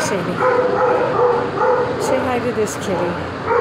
Say hi to this kitty.